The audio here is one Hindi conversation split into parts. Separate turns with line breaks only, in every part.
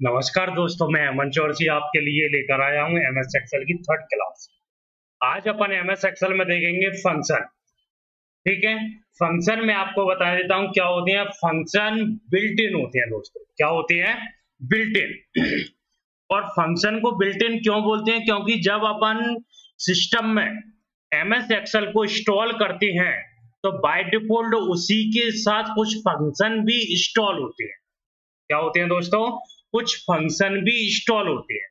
नमस्कार दोस्तों, मैं अमन चौरसी आपके लिए लेकर आया हूँ एम एस एक्सएल की थर्ड क्लास आज अपन एम एस एक्सएल में देखेंगे फ़ंक्शन ठीक है? फ़ंक्शन में आपको बता देता हूँ क्या होते हैं। फ़ंक्शन बिल्ट इन होते हैं दोस्तों। क्या होते हैं? बिल्ट इन और फ़ंक्शन को बिल्ट इन क्यों बोलते हैं? क्योंकि जब अपन सिस्टम में एम एस एक्सएल को इंस्टॉल करते हैं तो बाय डिफ़ॉल्ट उसी के साथ कुछ फ़ंक्शन भी इंस्टॉल होते हैं। क्या होते हैं दोस्तों? कुछ फ़ंक्शन भी इंस्टॉल होते हैं।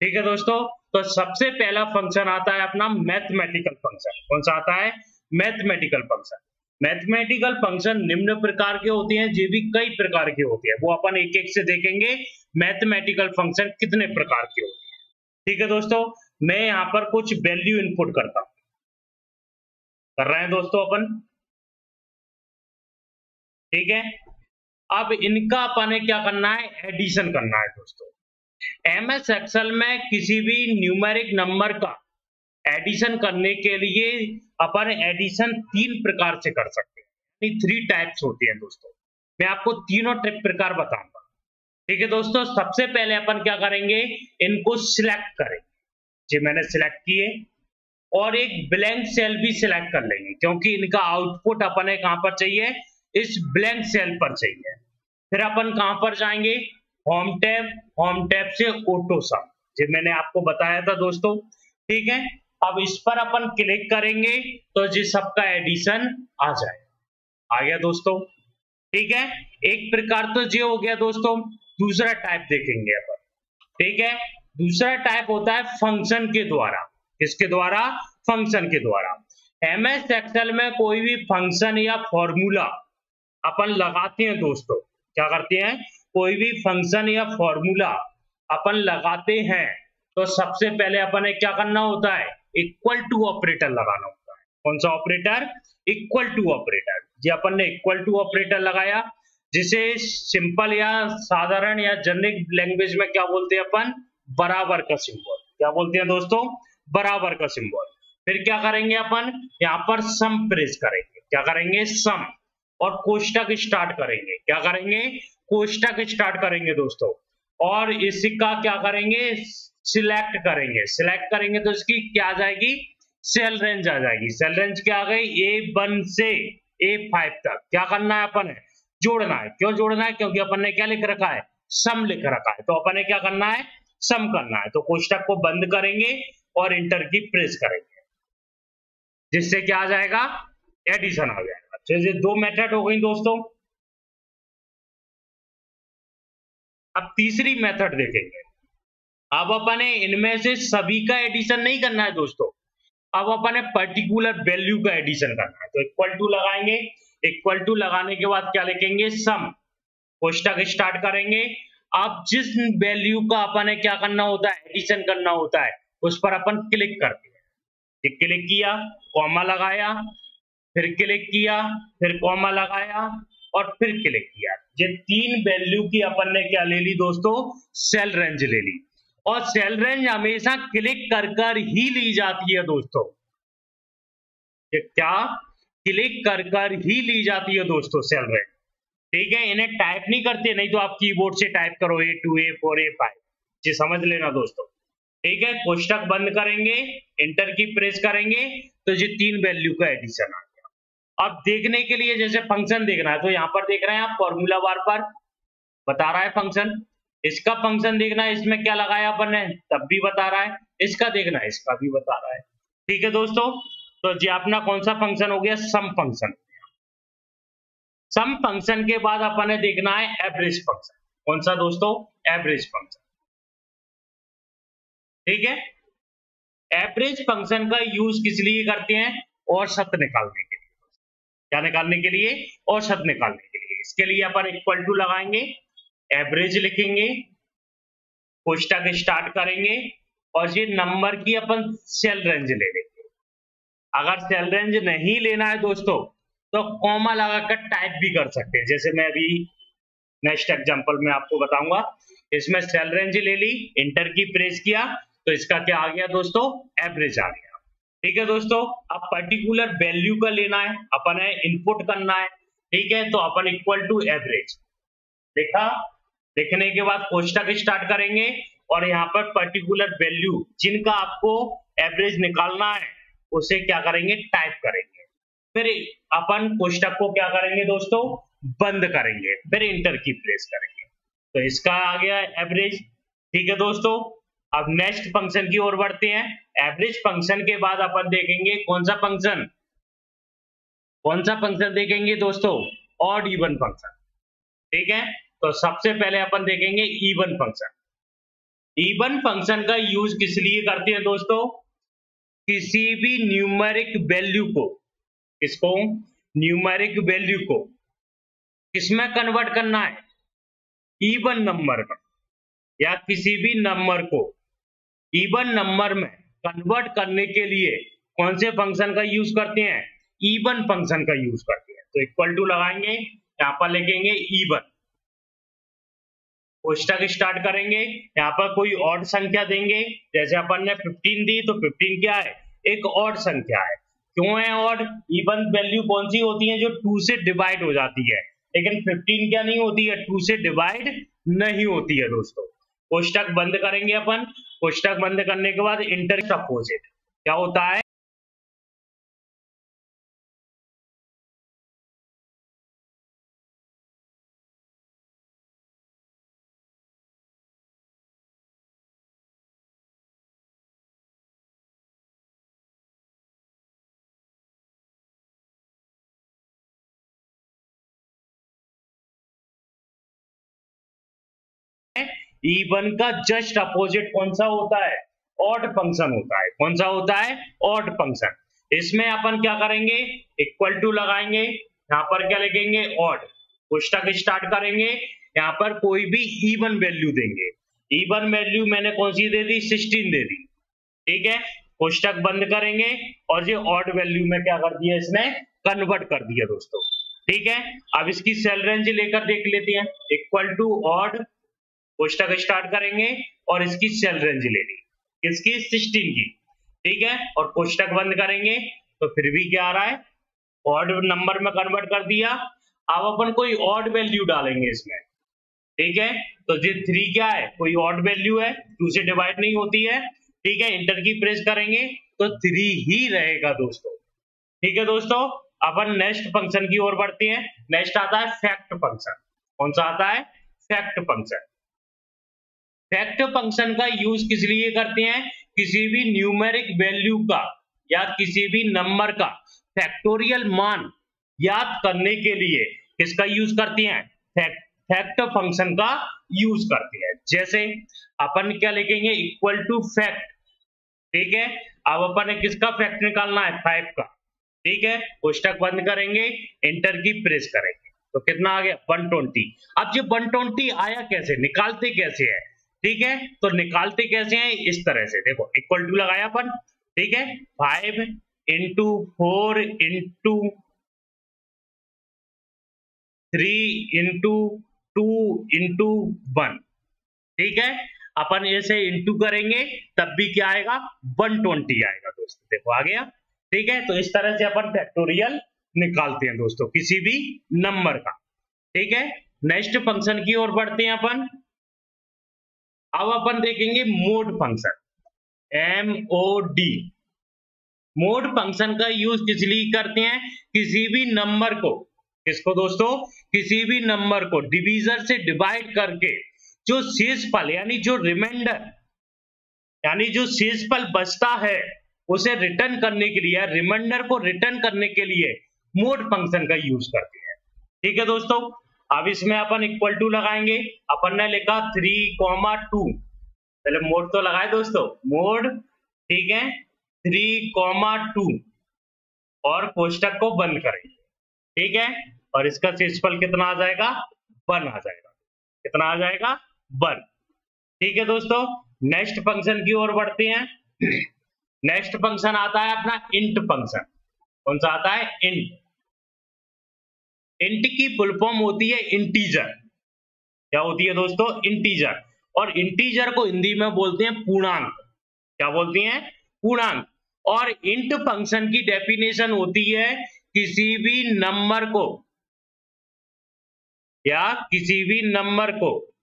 ठीक है दोस्तों? तो सबसे पहला फ़ंक्शन आता है अपना मैथमेटिकल फ़ंक्शन कौन सा आता है? मैथमेटिकल फ़ंक्शन मैथमेटिकल फ़ंक्शन निम्न प्रकार के होते हैं जो भी कई प्रकार के होते हैं। वो अपन एक एक से देखेंगे मैथमेटिकल फ़ंक्शन कितने प्रकार के होते हैं। ठीक है दोस्तों? मैं यहाँ पर कुछ वैल्यू इनपुट करता हूँ। कर रहे हैं दोस्तों अपन? ठीक है? अब इनका अपन क्या करना है? एडिशन करना है दोस्तों। एम एस एक्सएल में किसी भी न्यूमेरिक नंबर का एडिशन करने के लिए अपन एडिशन तीन प्रकार से कर सकते हैं। थ्री टाइप्स होती हैं दोस्तों। मैं आपको तीनों प्रकार बताऊँगा। ठीक है दोस्तों, सबसे पहले अपन क्या करेंगे? इनको सिलेक्ट करेंगे। जी, मैंने सिलेक्ट किए। और एक ब्लैंक सेल भी सिलेक्ट कर लेंगे, क्योंकि इनका आउटपुट अपन कहाँ पर चाहिए? इस ब्लैंक सेल पर चाहिए। फिर अपन कहाँ पर जाएँगे? होम टैब होम टैब से ऑटो सम जो मैंने आपको बताया था दोस्तों, ठीक है? अब इस पर अपन क्लिक करेंगे तो जी सबका एडिशन आ जाए आ गया दोस्तों, ठीक है? एक प्रकार तो ये हो गया दोस्तों, दूसरा टाइप देखेंगे अपन, ठीक है? दूसरा टाइप होता है फ़ंक्शन के द्वारा। किसके द्वारा? फ़ंक्शन के द्वारा। एम एस एक्सएल में कोई भी फ़ंक्शन या फॉर्मूला अपन लगाते हैं दोस्तों क्या करते हैं? कोई भी फ़ंक्शन या फॉर्मूला अपन लगाते हैं तो सबसे पहले अपन क्या करना होता है? इक्वल टू ऑपरेटर लगाना होता है। कौन सा ऑपरेटर इक्वल टू ऑपरेटर जी, अपन ने इक्वल टू ऑपरेटर लगाया, जिसे सिंपल या साधारण या जनरिक लैंग्वेज में क्या बोलते हैं अपन? बराबर का सिंबल क्या बोलते हैं दोस्तों? बराबर का सिंबल फिर क्या करेंगे अपन? यहाँ पर सम प्रेस करेंगे। क्या करेंगे? सम और कोष्टक स्टार्ट करेंगे। क्या करेंगे? कोष्टक स्टार्ट करेंगे दोस्तों। और इसका क्या करेंगे? सिलेक्ट करेंगे। सिलेक्ट करेंगे तो इसकी क्या आ जाएगी? सेल रेंज आ जाएगी। सेल रेंज क्या आ गई? ए वन से ए फाइव तक। क्या करना है अपन? है जोड़ना है। क्यों जोड़ना है? क्योंकि अपन ने क्या लिख रखा है? सम लिख रखा है। तो अपन ने क्या करना है? सम करना है। तो कोष्टक को बंद करेंगे और इंटर की प्रेस करेंगे। जिससे क्या आ जाएगा? एडिशन आ जाएगा। जैसे दो मेथड हो गई दोस्तों। अब तीसरी मेथड देखेंगे। अब अपन इनमें से सभी का एडिशन नहीं करना है, दोस्तों। अब अपन पर्टिकुलर वैल्यू का एडिशन करना है। तो इक्वल टू लगाएँगे। इक्वल टू लगाने के बाद क्या लिखेंगे? सम कोष्टक स्टार्ट करेंगे। अब जिस वैल्यू का अपन क्या करना होता है? एडिशन करना होता है, उस पर अपन क्लिक करते हैं। क्लिक किया कॉमा लगाया। फिर क्लिक किया, फिर कॉमा लगाया और फिर क्लिक किया। ये तीन वैल्यू की अपन ने क्या ले ली दोस्तों? सेल रेंज ले ली। और सेल रेंज हमेशा क्लिक कर कर ही ली जाती है दोस्तों। ये क्या? क्लिक कर कर ही ली जाती है दोस्तों सेल रेंज ठीक है, इन्हें टाइप नहीं करते, नहीं तो आप कीबोर्ड से टाइप करो A two A four A five जी समझ लेना दोस्तों। ठीक है कोष्टक बंद करेंगे इंटर की प्रेस करेंगे तो ये तीन वैल्यू का एडिशन आ अब देखने के लिए जैसे फ़ंक्शन देखना है तो यहाँ पर देख रहे हैं आप फॉर्मूला बार पर, बता रहा है फ़ंक्शन इसका फ़ंक्शन देखना है, इसमें क्या लगाया अपन ने, तब भी बता रहा है, इसका देखना है, इसका भी बता रहा है। ठीक है दोस्तों तो जी अपना कौन सा फ़ंक्शन हो गया? सम फ़ंक्शन सम फ़ंक्शन के बाद अपन ने देखना है एवरेज फ़ंक्शन कौन सा दोस्तों? एवरेज फ़ंक्शन ठीक है? एवरेज फ़ंक्शन का यूज़ किस लिए करते हैं? और सत्य निकालने क्या निकालने के लिए? औसत निकालने के लिए। इसके लिए अपन इक्वल टू लगाएँगे एवरेज लिखेंगे कोष्टक स्टार्ट करेंगे, और ये नंबर की अपन सेल रेंज ले लेंगे। अगर सेल रेंज नहीं लेना है दोस्तों तो कॉमा लगाकर टाइप भी कर सकते हैं। जैसे मैं अभी नेक्स्ट एग्जांपल में आपको बताऊँगा। इसमें सेल रेंज ले ली इंटर की प्रेस किया तो इसका क्या आ गया दोस्तों? एवरेज आ गया। ठीक है दोस्तों, अब पर्टिकुलर वैल्यू का लेना है, अपन है इनपुट करना है, ठीक है तो अपन इक्वल टू एवरेज देखा? लिखने के बाद कोष्टक स्टार्ट करेंगे, और यहाँ पर पर्टिकुलर वैल्यू जिनका आपको एवरेज निकालना है, उसे क्या करेंगे? टाइप करेंगे. फिर अपन कोष्टक को क्या करेंगे दोस्तों? बंद करेंगे, फिर इंटर की प्रेस करेंगे. तो इसका आ गया एवरेज ठीक है दोस्तों? अब नेक्स्ट फ़ंक्शन की ओर बढ़ते हैं। एवरेज फ़ंक्शन के बाद अपन देखेंगे कौन सा फ़ंक्शन कौन सा फ़ंक्शन देखेंगे दोस्तों? ऑड इवन फ़ंक्शन ठीक है? तो सबसे पहले अपन देखेंगे इवन फ़ंक्शन इवन फ़ंक्शन का यूज़ किस लिए करते हैं दोस्तों? किसी भी न्यूमेरिक वैल्यू को। किसको? न्यूमेरिक वैल्यू को। किसमें कन्वर्ट करना है? इवन नंबर में। या किसी भी नंबर को। इवन नंबर में कन्वर्ट करने के लिए कौन से फ़ंक्शन का यूज़ करते हैं? इवन फ़ंक्शन का यूज़ करते हैं। तो इक्वल टू लगाएँगे, यहाँ पर लिखेंगे इवन कोष्टक स्टार्ट करेंगे, यहाँ पर कोई ऑड संख्या देंगे। जैसे अपन ने 15 दी तो 15 क्या है? एक और संख्या है। क्यों है और इवन वैल्यू कौन सी होती है जो टू से डिवाइड हो जाती है? लेकिन 15 क्या नहीं होती है? टू से डिवाइड नहीं होती है दोस्तों। कोष्टक बंद करेंगे अपन। कोष्टक बंद करने के बाद इंटर अपोजिट क्या होता है? ई वन का जस्ट अपोजिट कौन सा होता है? ऑड फ़ंक्शन होता है। कौन सा होता है? ऑड फ़ंक्शन इसमें अपन क्या करेंगे? इक्वल टू लगाएँगे। यहाँ पर क्या लिखेंगे? ऑड पुस्तक स्टार्ट करेंगे। यहाँ पर कोई भी इवन वैल्यू देंगे। इवन वैल्यू मैंने कौन सी दे दी? सिक्सटीन दे दी। ठीक है? पुस्तक बंद करेंगे। और ये ऑड वैल्यू में क्या कर दिया इसने? कन्वर्ट कर दिया दोस्तों। ठीक है? अब इसकी सेल रेंज लेकर देख लेते हैं। इक्वल टू ऑड कोष्टक स्टार्ट करेंगे और इसकी सेल रेंज लेनी इसकी 16 की। ठीक है? और कोष्टक बंद करेंगे तो फिर भी क्या आ रहा है? ऑड नंबर में कन्वर्ट कर दिया। अब अपन कोई ऑड वैल्यू डालेंगे इसमें। ठीक है? तो ये थ्री क्या है? कोई ऑड वैल्यू है टू से डिवाइड नहीं होती है। ठीक है? इंटर की प्रेस करेंगे तो थ्री ही रहेगा दोस्तों। ठीक है दोस्तों? अपन नेक्स्ट फ़ंक्शन की ओर बढ़ते हैं। नेक्स्ट आता है फैक्ट फ़ंक्शन कौन सा आता है? फैक्ट फ़ंक्शन फैक्ट फ़ंक्शन का यूज़ किस लिए करते हैं? किसी भी न्यूमेरिक वैल्यू का या किसी भी नंबर का फैक्टोरियल मान याद करने के लिए किसका यूज़ करते हैं? फैक्ट फ़ंक्शन का यूज़ करते हैं। जैसे अपन क्या लिखेंगे? इक्वल टू फैक्ट ठीक है? अब अपन ने किसका फैक्ट निकालना है? फाइव का। ठीक है? पुस्तक बंद करेंगे इंटर की प्रेस करेंगे। तो कितना आ गया? 120 अब ये 120 आया कैसे? निकालते कैसे है? ठीक है? तो निकालते कैसे हैं? इस तरह से। देखो इक्वल टू लगाया अपन, ठीक है? Five into four into three into two into one ठीक है? अपन ऐसे इंटू करेंगे, तब भी क्या आएगा? 120 आएगा दोस्तों। देखो, आ गया? ठीक है? तो इस तरह से अपन फैक्टोरियल निकालते हैं दोस्तों, किसी भी नंबर का। ठीक है? नेक्स्ट फ़ंक्शन की ओर बढ़ते हैं अपन। अब अपन देखेंगे mod function M O D mod function का यूज़ किस लिए करते हैं? किसी भी नंबर को. किसको दोस्तों? किसी भी नंबर को डिवीजर से डिवाइड करके जो शेष पल यानी जो रिमाइंडर यानी जो शेष पल बचता है, उसे रिटर्न करने के लिए रिमाइंडर को रिटर्न करने के लिए मोड फ़ंक्शन का यूज़ करते हैं. ठीक है दोस्तों? अब इसमें अपन इक्वल टू लगाएँगे। अपन ने लिखा थ्री कॉमा टू पहले मोड तो लगाए दोस्तों। मोड ठीक है? थ्री कॉमा टू और कोष्टक को बंद करेंगे ठीक है? और इसका शेषफल कितना आ जाएगा? वन आ जाएगा। कितना आ जाएगा? वन ठीक है दोस्तों? नेक्स्ट फ़ंक्शन की ओर बढ़ते हैं। नेक्स्ट फ़ंक्शन आता है अपना इंट फ़ंक्शन कौन सा आता है? इंट इंट की फुल फॉर्म होती है इंटीजर क्या होती है दोस्तों? इंटीजर और इंटीजर को हिंदी में बोलते हैं पूर्णांक. क्या बोलते हैं? पूर्णांक. और इंट फ़ंक्शन की डेफिनेशन होती है किसी भी नंबर को. या किसी भी नंबर को.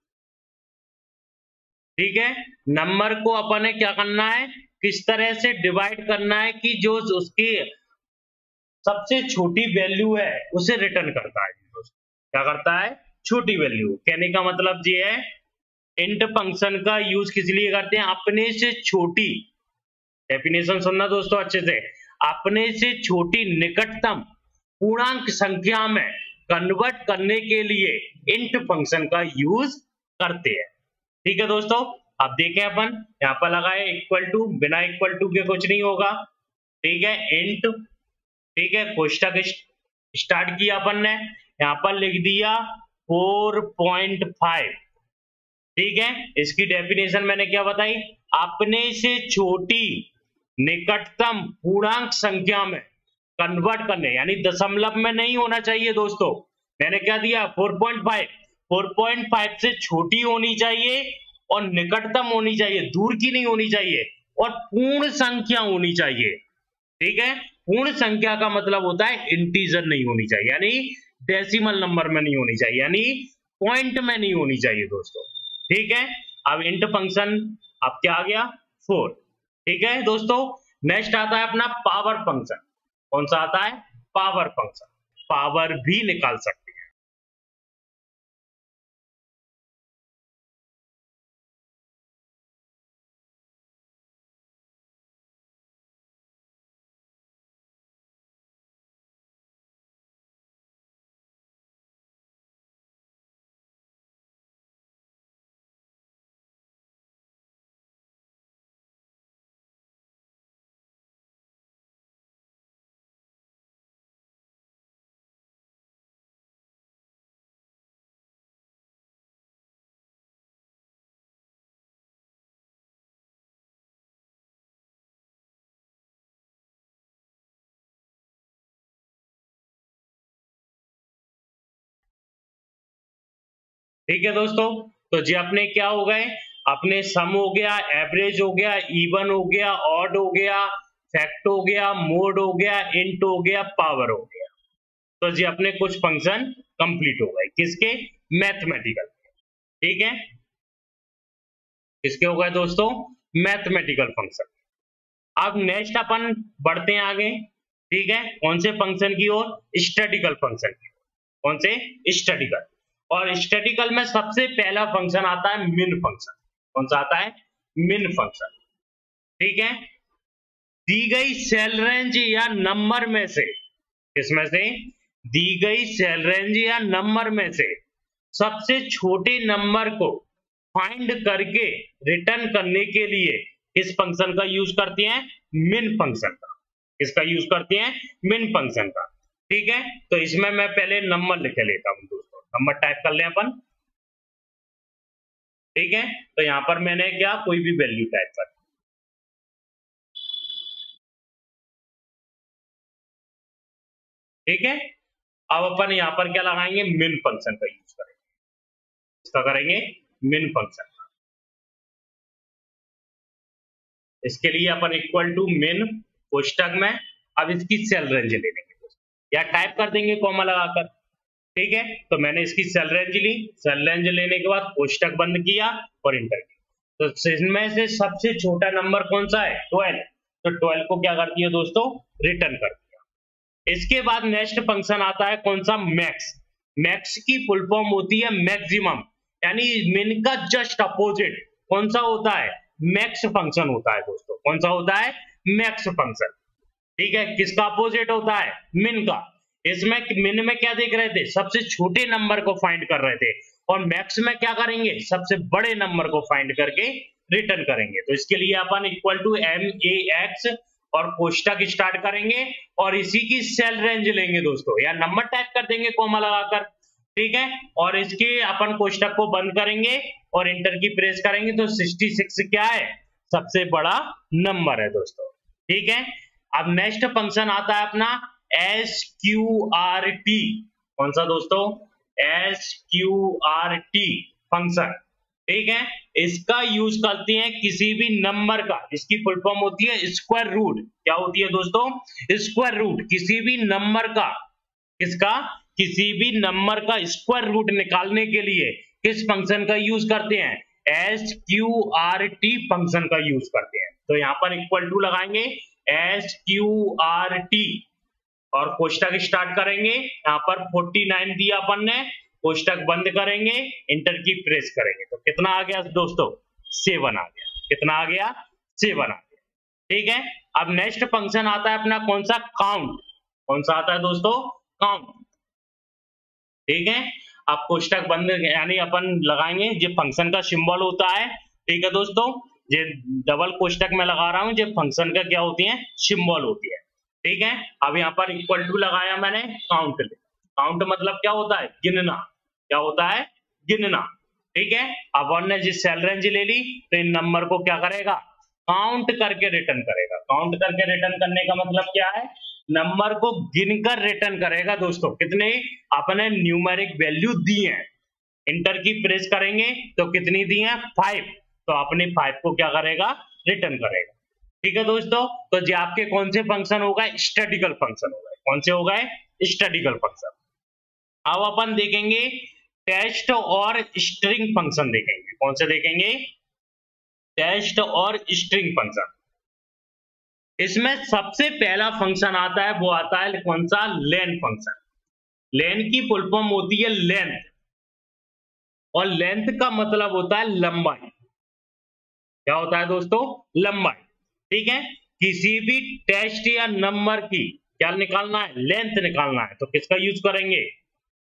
ठीक है? नंबर को अपन क्या करना है? किस तरह से डिवाइड करना है कि जो उसकी सबसे छोटी वैल्यू है, उसे रिटर्न करता है। क्या करता है? छोटी वैल्यू कहने का मतलब ये है इंट फ़ंक्शन का यूज़ किस लिए करते हैं? अपने से छोटी। डेफिनेशन सुनना दोस्तों अच्छे से। अपने से छोटी निकटतम पूर्णांक संख्या में कन्वर्ट करने के लिए इंट फ़ंक्शन का यूज़ करते हैं। ठीक है दोस्तों? अब देखें अपन। यहाँ पर लगाए इक्वल टू बिना इक्वल टू के कुछ नहीं होगा। ठीक है? इंट ठीक है? कोष्टक स्टार्ट किया अपन ने। यहाँ पर लिख दिया 4.5 ठीक है? इसकी डेफिनेशन मैंने क्या बताई? अपने से छोटी, निकटतम, पूर्णांक संख्या में कन्वर्ट करने, यानी दशमलव में नहीं होना चाहिए दोस्तों। मैंने क्या दिया? 4.5 4.5 से छोटी होनी चाहिए और निकटतम होनी चाहिए, दूर की नहीं होनी चाहिए, और पूर्ण संख्या होनी चाहिए। ठीक है? पूर्ण संख्या का मतलब होता है इंटीजर नहीं होनी चाहिए, यानी डेसिमल नंबर में नहीं होनी चाहिए, यानी पॉइंट में नहीं होनी चाहिए दोस्तों। ठीक है? अब इंट फ़ंक्शन अब क्या आ गया? फोर ठीक है दोस्तों? नेक्स्ट आता है अपना पावर फ़ंक्शन कौन सा आता है? पावर फ़ंक्शन पावर भी निकाल सकते ठीक है दोस्तों? तो जी अपने क्या हो गए? अपने सम हो गया एवरेज हो गया इवन हो गया ऑड हो गया फैक्ट हो गया मोड हो गया इंट हो गया पावर हो गया। तो जी अपने कुछ फ़ंक्शन कंप्लीट हो गए। किसके? मैथमेटिकल ठीक है? किसके हो गए दोस्तों? मैथमेटिकल फ़ंक्शन अब नेक्स्ट अपन बढ़ते हैं आगे। ठीक है? कौन से फ़ंक्शन की ओर? स्टेटिकल फ़ंक्शन की कौन से? स्टेटिकल और स्टेटिकल में सबसे पहला फ़ंक्शन आता है मिन फ़ंक्शन कौन सा आता है? मिन फ़ंक्शन ठीक है? दी गई सेल रेंज या नंबर में से, किसमें से? दी गई सेल रेंज या नंबर में से, सबसे छोटे नंबर को फाइंड करके रिटर्न करने के लिए किस फ़ंक्शन का यूज़ करते हैं मिन फ़ंक्शन का। इसका यूज़ करते हैं? मिन फ़ंक्शन का। ठीक है? तो इसमें मैं पहले नंबर लिख लेता हूँ नंबर टाइप कर लें अपन। ठीक है? तो यहाँ पर मैंने क्या, कोई भी वैल्यू टाइप कर। ठीक है? अब अपन यहाँ पर क्या लगाएँगे? मिन फ़ंक्शन का यूज़ करेंगे। इसका करेंगे मिन फ़ंक्शन इसके लिए अपन इक्वल टू मिन कोष्टक में, अब इसकी सेल रेंज ले लेंगे। या टाइप कर देंगे कॉमा लगाकर। ठीक है? तो मैंने इसकी सेल रेंज ली। सेल रेंज लेने के बाद कोष्टक बंद किया और इंटर किया। तो इसमें से सबसे छोटा नंबर कौन सा है? ट्वेल्व तो ट्वेल्व को क्या कर दिया दोस्तों? रिटर्न कर दिया। इसके बाद नेक्स्ट फ़ंक्शन आता है कौन सा? मैक्स मैक्स की फुल फॉर्म होती है मैक्सिमम यानी मिन का जस्ट अपोजिट कौन सा होता है? मैक्स फ़ंक्शन होता है दोस्तों। कौन सा होता है? मैक्स फ़ंक्शन ठीक है? किसका अपोजिट होता है? मिन का। इसमें मिन में क्या देख रहे थे? सबसे छोटे नंबर को फाइंड कर रहे थे। और मैक्स में क्या करेंगे? सबसे बड़े नंबर को फाइंड करके रिटर्न करेंगे। तो इसके लिए अपन equal to M A X और कोष्टक स्टार्ट करेंगे और इसी की सेल रेंज लेंगे दोस्तों। या नंबर टाइप कर देंगे कोमा लगाकर। ठीक है? और इसके अपन कोष्टक को बंद करेंगे और इंटर की प्रेस करेंगे। तो 66 क्या है? सबसे बड़ा नंबर है दोस्तों। ठीक है? अब नेक्स्ट फ़ंक्शन आता है अपना एस क्यू आर टी कौन सा दोस्तों? S Q R T function ठीक है? इसका यूज़ करते हैं किसी भी नंबर का इसकी फुल फॉर्म होती है स्क्वायर रूट क्या होती है दोस्तों? स्क्वायर रूट किसी भी नंबर का, किसका? किसी भी नंबर का स्क्वायर रूट निकालने के लिए किस फ़ंक्शन का यूज़ करते हैं? S Q R T function का यूज़ करते हैं। तो यहाँ पर इक्वल टू लगाएँगे। एस क्यू आर टी और कोष्टक स्टार्ट करेंगे। यहाँ पर 49 दिया अपन ने। कोष्टक बंद करेंगे इंटर की प्रेस करेंगे। तो कितना आ गया दोस्तों? सेवन आ गया। कितना आ गया? सेवन आ गया। ठीक है? अब नेक्स्ट फ़ंक्शन आता है अपना कौन सा? काउंट कौन सा आता है दोस्तों? काउंट ठीक है? अब कोष्टक बंद, यानी अपन लगाएँगे। जो फ़ंक्शन का सिंबल होता है। ठीक है दोस्तों? ये डबल कोष्टक में लगा रहा हूँ। जो फ़ंक्शन का क्या होती है? सिंबल होती है। ठीक है? अब यहाँ पर इक्वल टू लगाया मैंने काउंट काउंट मतलब क्या होता है? गिनना। क्या होता है? गिनना। ठीक है? अब वन ने जिस सेल रेंज ले ली तो इन नंबर को क्या करेगा? काउंट करके रिटर्न करेगा। काउंट करके रिटर्न करने का मतलब क्या है? नंबर को गिनकर रिटर्न करेगा दोस्तों। कितने? अपने न्यूमेरिक वैल्यू दी है। इंटर की प्रेस करेंगे तो कितनी दी है? फाइव तो अपने फाइव को क्या करेगा? रिटर्न करेगा। ठीक है दोस्तों? तो जी, आपके कौन से फ़ंक्शन होगा? स्टेटिकल फ़ंक्शन होगा। कौन से होगा? स्टेटिकल फ़ंक्शन अब अपन देखेंगे टेस्ट और स्ट्रिंग फ़ंक्शन देखेंगे। कौन से देखेंगे? टेस्ट और स्ट्रिंग फ़ंक्शन इसमें सबसे पहला फ़ंक्शन आता है, वो आता है कौन सा? लेन फ़ंक्शन लेन की फुल फॉर्म होती है लेंथ और लेंथ का मतलब होता है लंबाई. क्या होता है दोस्तों? लंबाई. ठीक है? किसी भी टेस्ट या नंबर की, क्या निकालना है? लेंथ निकालना है। तो किसका यूज़ करेंगे?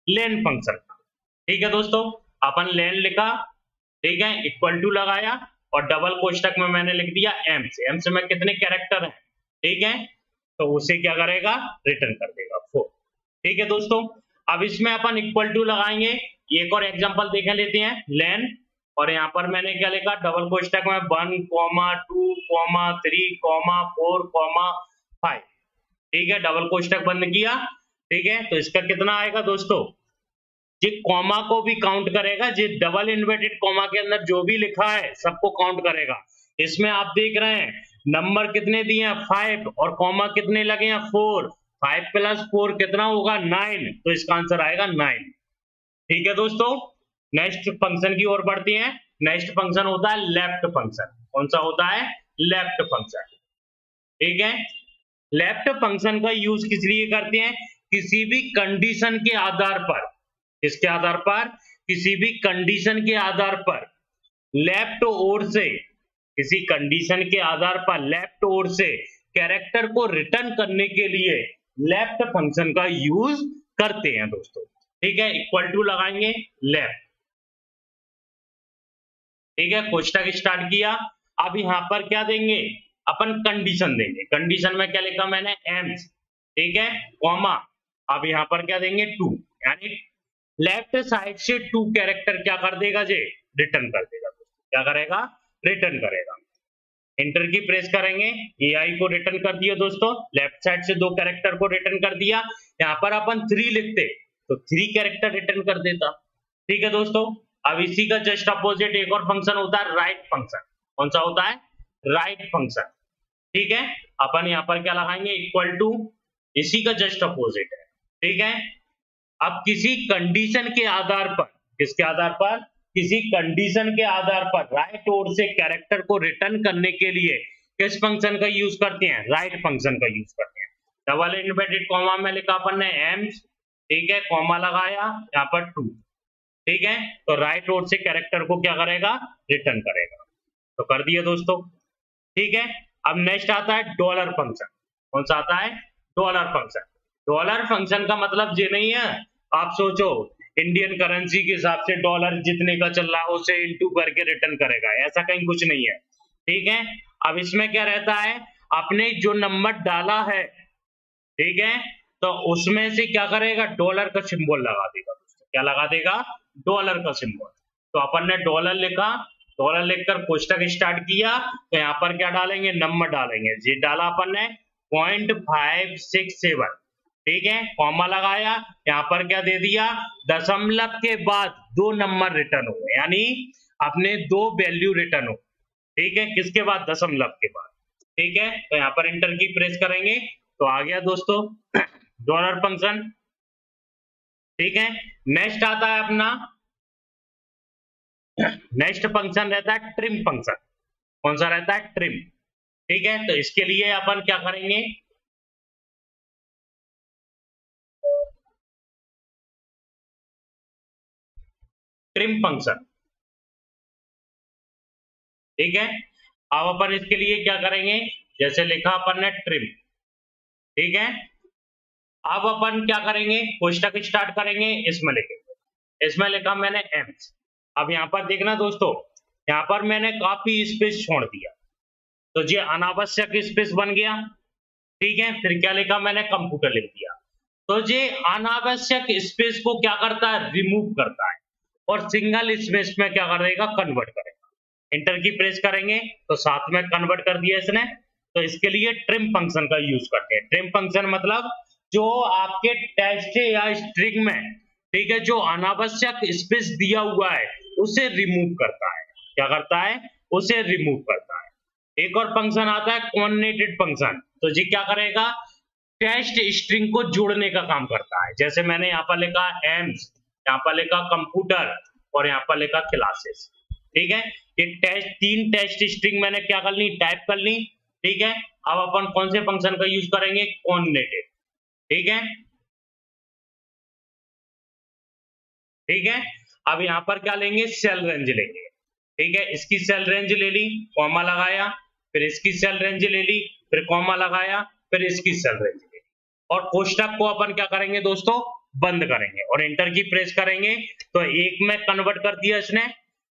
लेन फ़ंक्शन का। ठीक है दोस्तों? अपन लेन लिखा। ठीक है? इक्वल टू लगाया। और डबल कोष्टक में मैंने लिख दिया एम से। एम से में कितने कैरेक्टर हैं? ठीक है? तो उसे क्या करेगा? रिटर्न कर देगा। फोर ठीक है दोस्तों? अब इसमें अपन इक्वल टू लगाएँगे। एक और एग्जांपल देख लेते हैं। लेन और यहाँ पर मैंने क्या लिखा? डबल कोष्टक में one comma two comma three comma four comma five ठीक है? डबल कोष्टक बंद किया। ठीक है? तो इसका कितना आएगा दोस्तों? जी कॉमा को भी काउंट करेगा। जी डबल इन्वर्टेड कॉमा के अंदर जो भी लिखा है, सबको काउंट करेगा। इसमें आप देख रहे हैं नंबर कितने दिए हैं? फाइव और कॉमा कितने लगे हैं? फोर फाइव प्लस फोर कितना होगा? नाइन तो इसका आंसर आएगा नाइन ठीक है दोस्तों? नेक्स्ट फ़ंक्शन की ओर बढ़ती हैं। नेक्स्ट फ़ंक्शन होता है लेफ़्ट फ़ंक्शन कौन सा होता है? लेफ़्ट फ़ंक्शन ठीक है? लेफ़्ट फ़ंक्शन का यूज़ किस लिए करते हैं? किसी भी कंडीशन के आधार पर। किसके आधार पर? किसी भी कंडीशन के आधार पर। लेफ़्ट ओर से, किसी कंडीशन के आधार पर लेफ़्ट ओर से कैरेक्टर को रिटर्न करने के लिए लेफ़्ट फ़ंक्शन का यूज़ करते हैं दोस्तों। ठीक है? इक्वल टू लगाएँगे लेफ़्ट ठीक है? कोष्टक स्टार्ट किया? अब यहाँ पर क्या देंगे? अपन कंडीशन देंगे। कंडीशन में क्या लिखा मैंने? एम्स ठीक है? कॉमा अब यहाँ पर क्या देंगे? टू यानी लेफ़्ट साइड से टू कैरेक्टर क्या कर देगा जे? रिटर्न कर देगा। क्या करेगा? रिटर्न करेगा। इंटर की प्रेस करेंगे। ए आई को रिटर्न कर दिया दोस्तों। लेफ़्ट साइड से दो कैरेक्टर को रिटर्न कर दिया। यहाँ पर अपन थ्री लिखते। तो थ्री कैरेक्टर रिटर्न कर देता। ठीक है दोस्तों? अब इसी का जस्ट अपोजिट एक और फ़ंक्शन होता है राइट फ़ंक्शन कौन सा होता है? राइट फ़ंक्शन ठीक है? अपन यहाँ पर क्या लगाएँगे? इक्वल टू इसी का जस्ट अपोजिट है। ठीक है? अब किसी कंडीशन के आधार पर, किसके आधार पर? किसी कंडीशन के आधार पर राइट ओर से कैरेक्टर को रिटर्न करने के लिए किस फ़ंक्शन का यूज़ करते हैं? राइट फ़ंक्शन का यूज़ करते हैं। डबल इन्वर्टेड कॉमा में लिखा अपन ने एम्स ठीक है? कॉमा लगाया, यहाँ पर टू ठीक है? तो राइट रोड से कैरेक्टर को क्या करेगा? रिटर्न करेगा। तो कर दिया दोस्तों। ठीक है? अब नेक्स्ट आता है डॉलर फ़ंक्शन कौन सा आता है? डॉलर फ़ंक्शन डॉलर फ़ंक्शन का मतलब ये नहीं है। आप सोचो इंडियन करेंसी के हिसाब से डॉलर जितने का चल रहा है, उसे इंटू करके रिटर्न करेगा। ऐसा कहीं कुछ नहीं है। ठीक है? अब इसमें क्या रहता है? आपने जो नंबर डाला है, ठीक है? तो उसमें से क्या करेगा? डॉलर का सिंबल लगा देगा। क्या लगा देगा? डॉलर का सिंबल। तो अपन ने डॉलर लिखा। डॉलर लिखकर कोष्टक स्टार्ट किया। तो यहाँ पर क्या डालेंगे? नंबर डालेंगे। जी डाला अपन ने पॉइंट फाइव सिक्स सेवन। ठीक है? कॉमा लगाया। यहाँ पर क्या दे दिया? दशमलव के बाद दो नंबर रिटर्न हो यानी अपने दो वैल्यू रिटर्न हो। ठीक है? किसके बाद? दशमलव के बाद। ठीक है? तो यहाँ पर इंटर की प्रेस करेंगे। तो आ गया दोस्तों। Dollar function. ठीक है? नेक्स्ट आता है अपना। नेक्स्ट फ़ंक्शन रहता है ट्रिम फ़ंक्शन कौन सा रहता है? ट्रिम ठीक है? तो इसके लिए अपन क्या करेंगे? ट्रिम फ़ंक्शन ठीक है? अब अपन इसके लिए क्या करेंगे? जैसे लिखा अपन ने ट्रिम ठीक है? अब अपन क्या करेंगे? कोष्टक स्टार्ट करेंगे इसमें लिखेंगे इसमें लिखा मैंने एम्स। अब यहाँ पर देखना दोस्तों, यहाँ पर मैंने काफ़ी स्पेस छोड़ दिया। तो ये अनावश्यक स्पेस बन गया। ठीक है, फिर क्या लिखा मैंने? कंप्यूटर लिख दिया। तो ये अनावश्यक स्पेस को क्या करता है? रिमूव करता है। और सिंगल स्पेस में क्या कर देगा कन्वर्ट करेगा। इंटर की प्रेस करेंगे तो साथ में कन्वर्ट कर दिया इसने। तो इसके लिए ट्रिम फ़ंक्शन का यूज़ करते हैं। ट्रिम फ़ंक्शन मतलब जो आपके टेक्स्ट या स्ट्रिंग में, ठीक है, जो अनावश्यक स्पेस दिया हुआ है, उसे रिमूव करता है। क्या करता है? उसे रिमूव करता है। एक और फ़ंक्शन आता है कॉर्डिनेटेड फ़ंक्शन तो जी क्या करेगा? टेस्ट स्ट्रिंग को जोड़ने का काम करता है। जैसे मैंने यहाँ पर लिखा एम्स यहाँ पर लिखा कंप्यूटर और यहाँ पर लिखा क्लासेस ठीक है? ये टेस्ट तीन टेस्ट स्ट्रिंग मैंने क्या कर ली? टाइप कर ली। ठीक है? अब अपन कौन से फ़ंक्शन का यूज़ करेंगे? कॉर्डिनेटेड ठीक है? ठीक है? अब यहाँ पर क्या लेंगे? सेल रेंज लेंगे। ठीक है? इसकी सेल रेंज ले ली, कॉमा लगाया, फिर इसकी सेल रेंज ले ली, फिर कॉमा लगाया, फिर इसकी सेल रेंज ले ली। और कोष्टक को अपन क्या करेंगे दोस्तों? बंद करेंगे। और इंटर की प्रेस करेंगे। तो एक में कन्वर्ट कर दिया इसने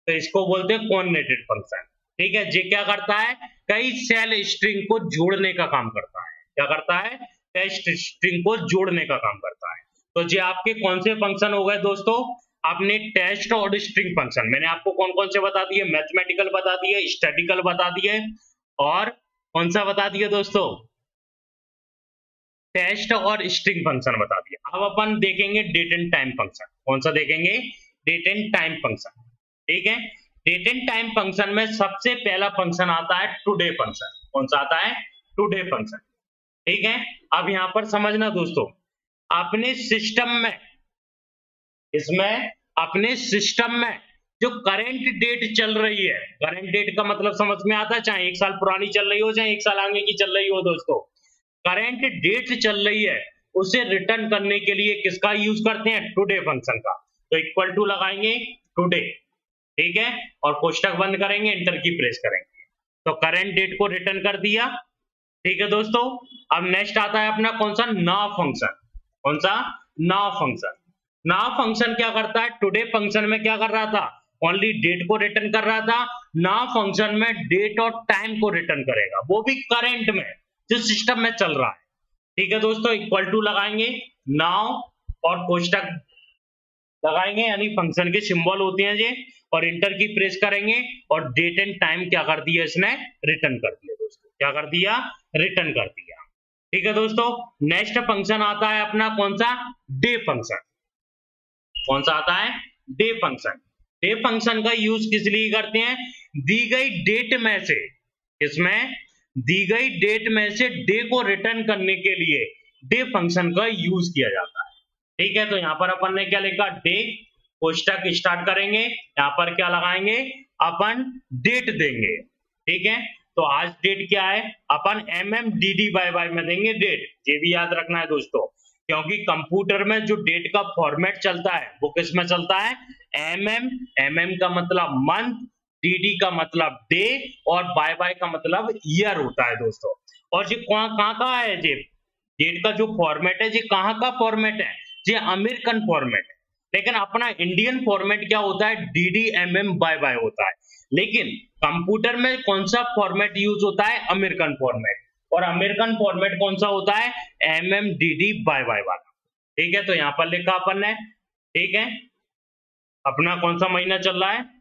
तो इसको बोलते हैं कॉर्डिनेटेड फ़ंक्शन। ठीक है? जे क्या करता है? कई सेल स्ट्रिंग को जोड़ने का काम करता है। क्या करता है? टेस्ट स्ट्रिंग को जोड़ने का काम करता है। तो ये आपके कौन से फ़ंक्शन हो गए दोस्तों? आपने टेस्ट और स्ट्रिंग फ़ंक्शन मैंने आपको कौन कौन से बता दिए? मैथमेटिकल बता दिए स्टेटिकल बता दिए, और कौन सा बता दिए दोस्तों? टेस्ट और स्ट्रिंग फ़ंक्शन बता दिया अब अपन देखेंगे डेट एंड टाइम फ़ंक्शन कौन सा देखेंगे? डेट एंड टाइम फ़ंक्शन ठीक है? डेट एंड टाइम फ़ंक्शन में सबसे पहला फ़ंक्शन आता है टुडे फ़ंक्शन कौन सा आता है? टुडे फ़ंक्शन ठीक है? अब यहाँ पर समझना दोस्तों, अपने सिस्टम में, इसमें अपने सिस्टम में जो करंट डेट चल रही है करंट डेट का मतलब समझ में आता है? चाहे एक साल पुरानी चल रही हो, चाहे एक साल आगे की चल रही हो दोस्तों। करंट डेट चल रही है, उसे रिटर्न करने के लिए किसका यूज़ करते हैं? टुडे फ़ंक्शन का। तो इक्वल टू लगाएँगे टुडे ठीक है? और कोष्टक बंद करेंगे इंटर की प्रेस करेंगे। तो करंट डेट को रिटर्न कर दिया ठीक है दोस्तों, अब नेक्स्ट आता है अपना कौन सा? ना फ़ंक्शन कौन सा? ना फ़ंक्शन ना फ़ंक्शन क्या करता है? टुडे फ़ंक्शन में क्या कर रहा था? ओनली डेट को रिटर्न कर रहा था। ना फ़ंक्शन में डेट और टाइम को रिटर्न करेगा। वो भी करेंट में जो सिस्टम में चल रहा है। ठीक है दोस्तों इक्वल टू लगाएँगे। नाव और कोष्टक लगाएँगे, यानी फ़ंक्शन के सिंबल होते हैं ये। और इंटर की प्रेस करेंगे और डेट एंड टाइम क्या कर दिया इसने? रिटर्न कर दिया। क्या कर दिया? रिटर्न कर दिया। ठीक है दोस्तों नेक्स्ट फ़ंक्शन आता है अपना कौन सा? डे फ़ंक्शन कौन सा आता है? डे फ़ंक्शन डे फ़ंक्शन का यूज़ किस लिए करते हैं? दी गई डेट में से। इसमें दी गई डेट में से डे को रिटर्न करने के लिए डे फ़ंक्शन का यूज़ किया जाता है। ठीक है तो यहाँ पर अपन ने क्या लिखा? डे कोष्टक स्टार्ट करेंगे। यहाँ पर क्या लगाएँगे? अपन डेट देंगे। ठीक है? तो आज डेट क्या है? अपन M M D D by by में देंगे डेट ये भी याद रखना है दोस्तों। क्योंकि कंप्यूटर में जो डेट का फॉर्मेट चलता है, वो किसमें चलता है? एम एम एम एम का मतलब मंथ डी डी का मतलब डे और बाय बाय का मतलब ईयर होता है दोस्तों। और ये कहाँ कहाँ का है ये? डेट का जो फॉर्मेट है, ये कहाँ का फॉर्मेट है? ये अमेरिकन फॉर्मेट लेकिन अपना इंडियन फॉर्मेट क्या होता है? D D M M by by होता है। लेकिन कंप्यूटर में कौन सा फॉर्मेट यूज़ होता है? अमेरिकन फॉर्मेट और अमेरिकन फॉर्मेट कौन सा होता है? M M D D by by वाला. ठीक है? तो यहाँ पर लिखा अपन ने. ठीक है? अपना कौन सा महीना चल रहा है?